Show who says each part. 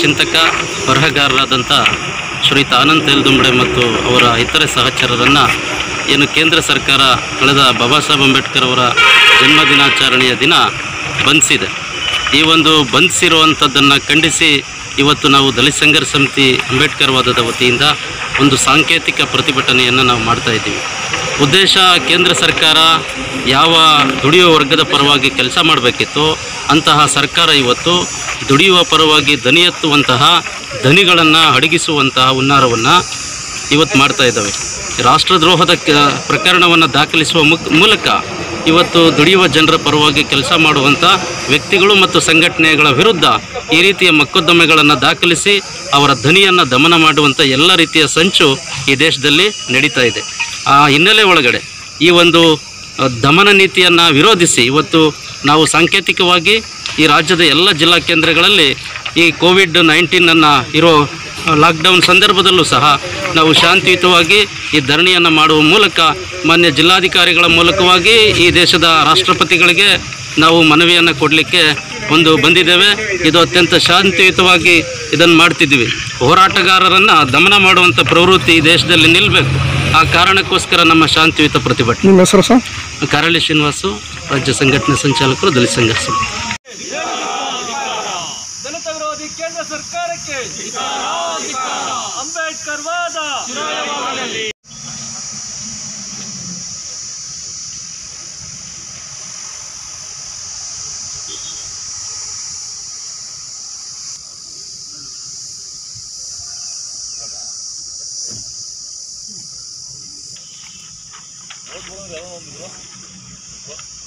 Speaker 1: ಚಿಂತಕ, ಬರಹಗಾರರಾದಂಥ ಶ್ರೀತ ಆನಂದ್ ತೇಲ್ದುಂಬಡೆ ಮತ್ತು ಅವರ ಇತರೆ ಸಹಚರರನ್ನು ಏನು ಕೇಂದ್ರ ಸರ್ಕಾರ ಕಳೆದ ಬಾಬಾ ಸಾಹೇಬ್ ಅಂಬೇಡ್ಕರ್ ಅವರ ಜನ್ಮ ದಿನಾಚರಣೆಯ ದಿನ ಬಂಧಿಸಿದೆ ಈ ಒಂದು ಬಂಧಿಸಿರುವಂಥದ್ದನ್ನು ಖಂಡಿಸಿ ಇವತ್ತು ನಾವು ದಲಿತ ಸಂಘರ್ಷ ಸಮಿತಿ ಅಂಬೇಡ್ಕರ್ ವಾದದ ವತಿಯಿಂದ ಒಂದು ಸಾಂಕೇತಿಕ ಪ್ರತಿಭಟನೆಯನ್ನು ನಾವು ಮಾಡ್ತಾ ಇದ್ದೀವಿ. ಉದ್ದೇಶ ಕೇಂದ್ರ ಸರ್ಕಾರ ಯಾವ ದುಡಿಯುವ ವರ್ಗದ ಪರವಾಗಿ ಕೆಲಸ ಮಾಡಬೇಕಿತ್ತು, ಅಂತಹ ಸರ್ಕಾರ ಇವತ್ತು ದುಡಿಯುವ ಪರವಾಗಿ ದನಿ ಎತ್ತುವಂತಹ, ದನಿಗಳನ್ನು ಅಡಗಿಸುವಂತಹ ಹುನ್ನಾರವನ್ನು ಇವತ್ತು ಮಾಡ್ತಾ ಇದ್ದಾವೆ. ರಾಷ್ಟ್ರದ್ರೋಹದ ಪ್ರಕರಣವನ್ನು ದಾಖಲಿಸುವ ಮೂಲಕ ಇವತ್ತು ದುಡಿಯುವ ಜನರ ಪರವಾಗಿ ಕೆಲಸ ಮಾಡುವಂಥ ವ್ಯಕ್ತಿಗಳು ಮತ್ತು ಸಂಘಟನೆಗಳ ವಿರುದ್ಧ ಈ ರೀತಿಯ ಮೊಕದ್ದಮೆಗಳನ್ನು ದಾಖಲಿಸಿ ಅವರ ಧ್ವನಿಯನ್ನು ದಮನ ಮಾಡುವಂಥ ಎಲ್ಲ ರೀತಿಯ ಸಂಚು ಈ ದೇಶದಲ್ಲಿ ನಡೀತಾ ಇದೆ. ಆ ಹಿನ್ನೆಲೆ ಒಳಗಡೆ ಈ ಒಂದು ದಮನ ನೀತಿಯನ್ನು ವಿರೋಧಿಸಿ ಇವತ್ತು ನಾವು ಸಾಂಕೇತಿಕವಾಗಿ ಈ ರಾಜ್ಯದ ಎಲ್ಲ ಜಿಲ್ಲಾ ಕೇಂದ್ರಗಳಲ್ಲಿ ಈ ಕೋವಿಡ್ ನೈನ್ಟೀನನ್ನು ಇರೋ ಲಾಕ್ಡೌನ್ ಸಂದರ್ಭದಲ್ಲೂ ಸಹ ನಾವು ಶಾಂತಿಯುತವಾಗಿ ಈ ಧರಣಿಯನ್ನು ಮಾಡುವ ಮೂಲಕ ಮಾನ್ಯ ಜಿಲ್ಲಾಧಿಕಾರಿಗಳ ಮೂಲಕವಾಗಿ ಈ ದೇಶದ ರಾಷ್ಟ್ರಪತಿಗಳಿಗೆ ನಾವು ಮನವಿಯನ್ನು ಕೊಡಲಿಕ್ಕೆ ಒಂದು ಬಂದಿದ್ದೇವೆ. ಇದು ಅತ್ಯಂತ ಶಾಂತಿಯುತವಾಗಿ ಇದನ್ನು ಮಾಡ್ತಿದ್ದೀವಿ. ಹೋರಾಟಗಾರರನ್ನು ದಮನ ಮಾಡುವಂಥ ಪ್ರವೃತ್ತಿ ಈ ದೇಶದಲ್ಲಿ ನಿಲ್ಲಬೇಕು ಆ ಕಾರಣಕ್ಕೋಸ್ಕರ ನಮ್ಮ ಶಾಂತಿಯುತ ಪ್ರತಿಭಟನೆ.
Speaker 2: ನಿಮ್ಮ ಹೆಸರು ಸರ್?
Speaker 1: ಕರಳಿ ಶ್ರೀನಿವಾಸು ರಾಜ್ಯ ಸಂಘಟನೆ ಸಂಚಾಲಕರು ದಲಿತ ಸಂಘರ್ಷ.
Speaker 3: ದಲಿತ ವಿರೋಧಿ ಕೇಂದ್ರ ಸರ್ಕಾರಕ್ಕೆ ಅಂಬೇಡ್ಕರ್ ವಾದ. 뭐라는지 알아놓는 거야? 뭐야?